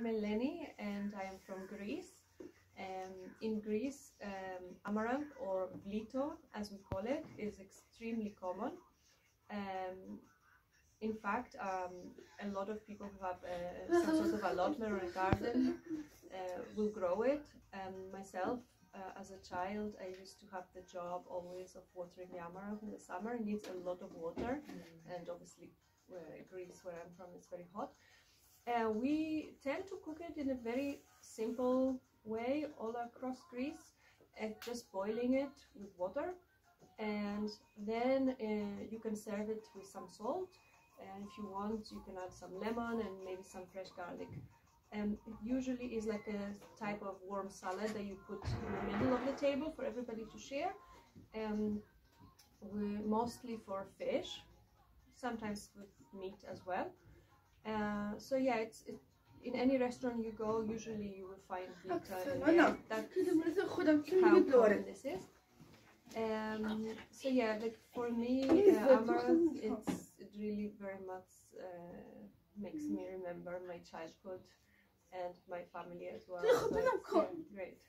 I'm Eleni and I am from Greece. Um, in Greece, um, amaranth or vlito, as we call it, is extremely common. Um, in fact, um, a lot of people who have uh, some sort of allotment or a garden uh, will grow it. Um, myself, uh, as a child, I used to have the job always of watering the amaranth in the summer. It needs a lot of water, and obviously, where Greece, where I'm from, is very hot. Uh, we tend to cook it in a very simple way all across Greece, and just boiling it with water, and then uh, you can serve it with some salt. And if you want, you can add some lemon and maybe some fresh garlic. And it usually is like a type of warm salad that you put in the middle of the table for everybody to share. Um, mostly for fish, sometimes with meat as well so yeah, it's it, in any restaurant you go, usually you will find the how common this is. Um, so yeah, like for me, uh, amaranth, it's it really very much uh, makes me remember my childhood and my family as well. So, yeah, great.